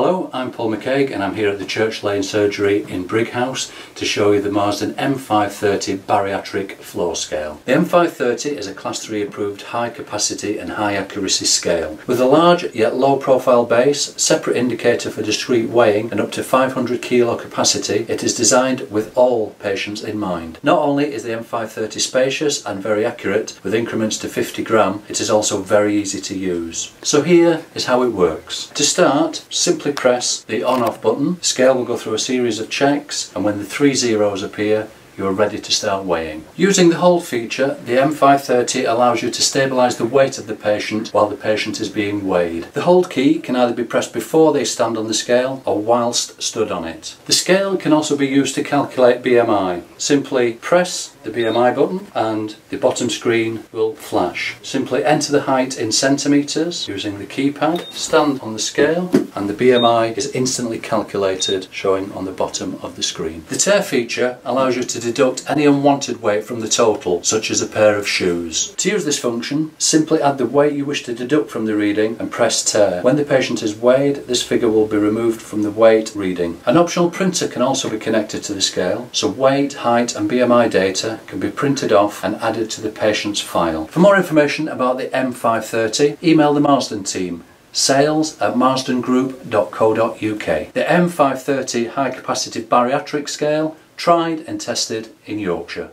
Hello, I'm Paul McCaig and I'm here at the Church Lane Surgery in Brighouse to show you the Marsden M530 bariatric floor scale. The M530 is a class 3 approved high capacity and high accuracy scale. With a large yet low profile base, separate indicator for discreet weighing and up to 500 kilo capacity, it is designed with all patients in mind. Not only is the M530 spacious and very accurate with increments to 50 gram, it is also very easy to use. So here is how it works. To start, simply simply press the on off button. The scale will go through a series of checks and when the three zeros appear you are ready to start weighing. Using the hold feature, the M530 allows you to stabilise the weight of the patient while the patient is being weighed. The hold key can either be pressed before they stand on the scale or whilst stood on it. The scale can also be used to calculate BMI. Simply press the BMI button and the bottom screen will flash. Simply enter the height in centimetres using the keypad, stand on the scale and the BMI is instantly calculated showing on the bottom of the screen. The tare feature allows you to deduct any unwanted weight from the total, such as a pair of shoes. To use this function, simply add the weight you wish to deduct from the reading and press tare. When the patient is weighed, this figure will be removed from the weight reading. An optional printer can also be connected to the scale, so weight, height and BMI can be printed off and added to the patient's file. For more information about the M530, email the Marsden team sales at marsdengroup.co.uk. The M530 high capacity bariatric scale tried and tested in Yorkshire.